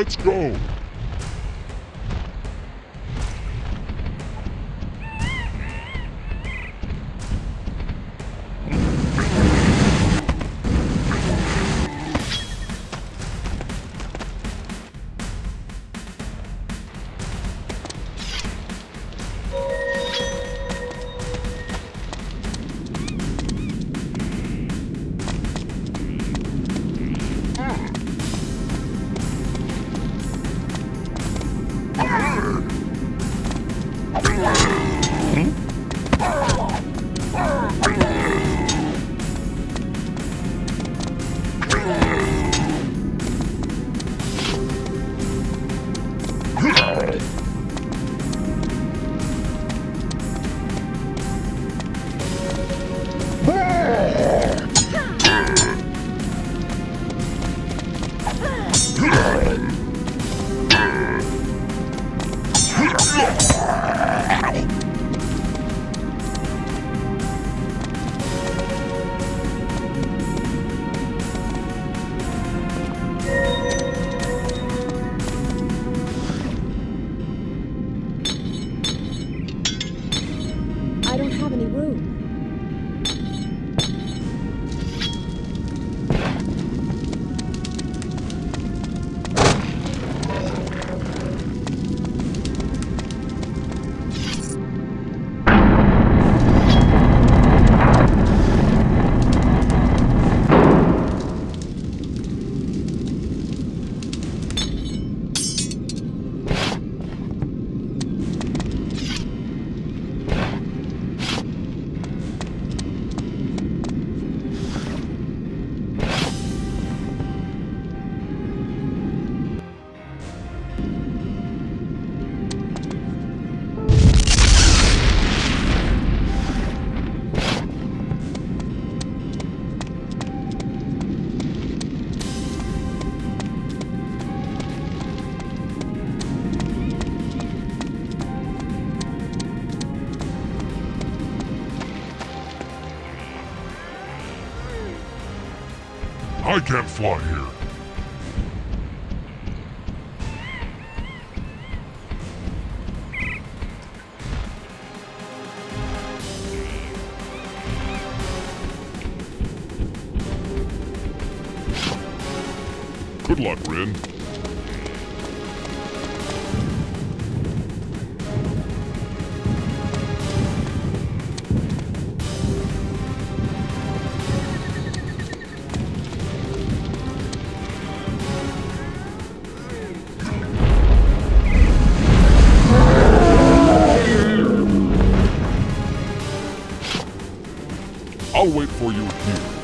Let's go! I can't fly here. Good luck, Rynn. For you here.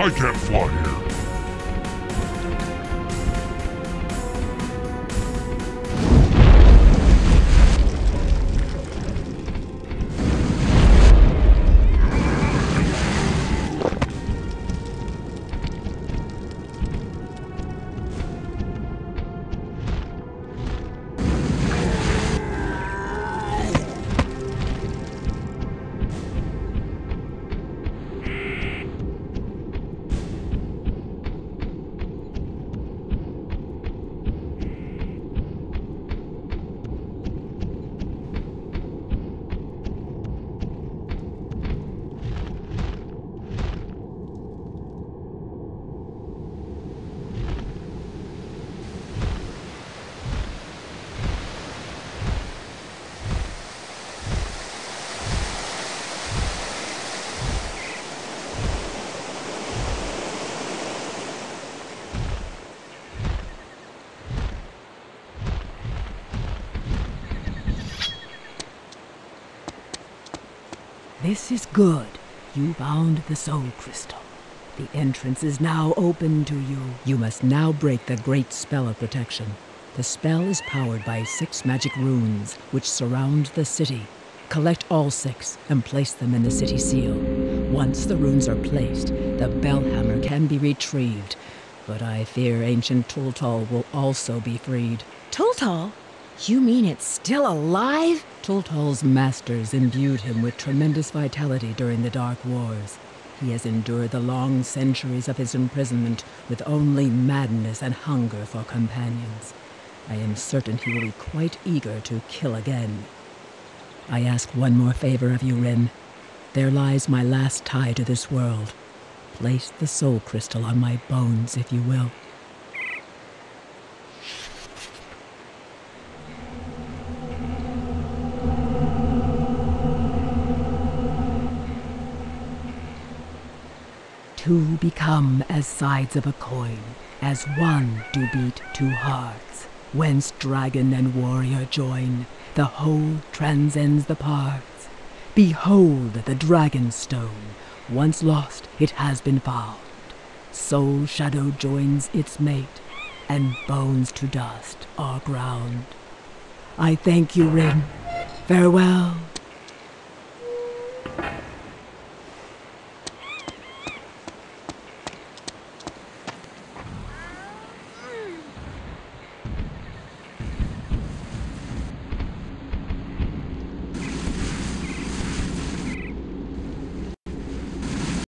I can't fly This is good. You found the soul crystal. The entrance is now open to you. You must now break the great spell of protection. The spell is powered by six magic runes which surround the city. Collect all six and place them in the city seal. Once the runes are placed, the bell hammer can be retrieved. But I fear ancient Tultal will also be freed. Tultal? You mean it's still alive? Tultal's masters imbued him with tremendous vitality during the Dark Wars. He has endured the long centuries of his imprisonment with only madness and hunger for companions. I am certain he will be quite eager to kill again. I ask one more favor of you, Rynn. There lies my last tie to this world. Place the soul crystal on my bones, if you will. Two become as sides of a coin, as one do beat two hearts. Whence dragon and warrior join, the whole transcends the parts. Behold the dragon stone, once lost it has been found. Soul shadow joins its mate, and bones to dust are ground. I thank you, Rynn. Farewell.